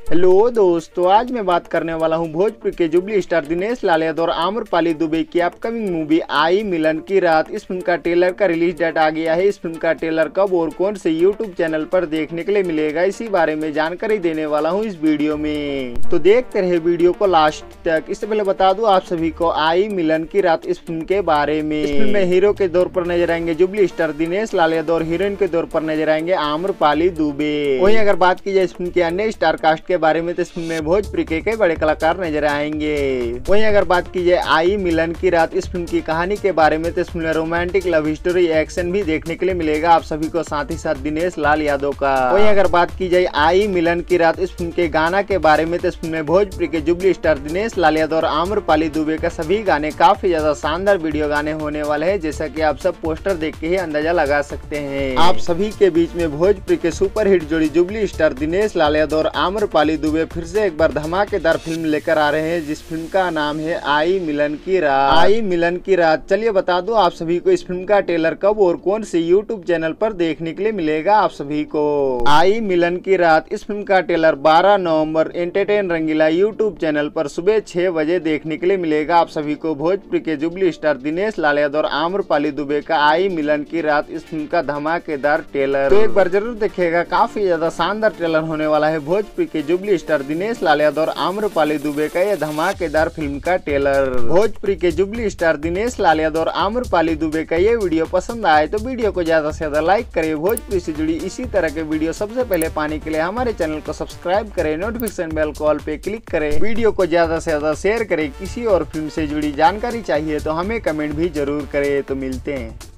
Hello दोस्तों, आज मैं बात करने वाला हूँ भोजपुर के जुबली स्टार दिनेश लाल यादव और आम्रपाली दुबे की अपकमिंग मूवी आई मिलन की रात। इस फ़िल्म का ट्रेलर का रिलीज़ डेट आ गया है। इस फ़िल्म का ट्रेलर कब और कौन से यूट्यूब चैनल पर देखने के लिए मिलेगा, इसी बारे में जानकारी देने वाला हूँ इस वीडियो में। तो देखते रहे वीडियो को लास्ट तक। इससे पहले बता दू, आप सभी को आई मिलन की रात इस फ़िल्म के बारे में। फ़िल्म में हीरो के दौर पर नज़र आएँगे जुबली स्टार दिनेश लाल यादव और हीरोइन के दौर पर नज़र आएँगे आम्रपाली दुबे। वही अगर बात की जाए इस फ़िल्म के अन्य स्टार कास्ट के बारे में तो इस फ़िल्म में भोजपुरी के कई बड़े कलाकार नज़र आएँगे। वहीं अगर बात की जाए आई मिलन की रात, इस फ़िल्म की कहानी के बारे में तो इस फ़िल्म में रोमांटिक लव स्टोरी एक्शन भी देखने के लिए मिलेगा। आप सभी को साथ ही साथ दिनेश लाल यादव का। वही अगर बात की जाए आई मिलन की रात, इस फ़िल्म के गाना के बारे में तो इस फ़िल्म में भोजपुरी के जुबली स्टार दिनेश लाल यादव और आम्रपाली दुबे का सभी गाने काफ़ी ज़्यादा शानदार वीडियो गाने होने वाले हैं, जैसा की आप सब पोस्टर देख के ही अंदाज़ा लगा सकते हैं। आप सभी के बीच में भोजपुरी के सुपर हिट जोड़ी जुबली स्टार दिनेश लाल यादव और आम्रपाली दुबे फिर से एक बार धमाकेदार फ़िल्म लेकर आ रहे हैं, जिस फ़िल्म का नाम है आई मिलन की रात। आई मिलन की रात। चलिए बता दो, आप सभी को इस फ़िल्म का ट्रेलर कब और कौन से यूट्यूब चैनल पर देखने के लिए मिलेगा आप सभी को। आई मिलन की रात, इस फ़िल्म का ट्रेलर 12 नवंबर एंटरटेन रंगीला यूट्यूब चैनल पर सुबह छह बजे देखने के लिए मिलेगा आप सभी को। भोजपुरी के जुबली स्टार दिनेश लाल यादव और आम्रपाली दुबे का आई मिलन की रात, इस फ़िल्म का धमाकेदार ट्रेलर। तो एक बार ज़रूर देखिएगा, काफ़ी ज़्यादा शानदार ट्रेलर होने वाला है भोजपुरी के जुबली स्टार दिनेश लाल यादव और आम्रपाली दुबे का यह धमाकेदार फ़िल्म का ट्रेलर। भोजपुरी के जुबली स्टार दिनेश लाल यादव और आम्रपाली दुबे का ये वीडियो पसंद आए तो वीडियो को ज़्यादा से ज़्यादा लाइक करे। भोजपुरी से जुड़ी इसी तरह के वीडियो सबसे पहले पाने के लिए हमारे चैनल को सब्सक्राइब करे, नोटिफिकेशन बेल कॉल पे क्लिक करे। वीडियो को ज़्यादा से ज़्यादा शेयर करे। किसी और फ़िल्म से जुड़ी जानकारी चाहिए तो हमें कमेंट भी ज़रूर करे। तो मिलते हैं।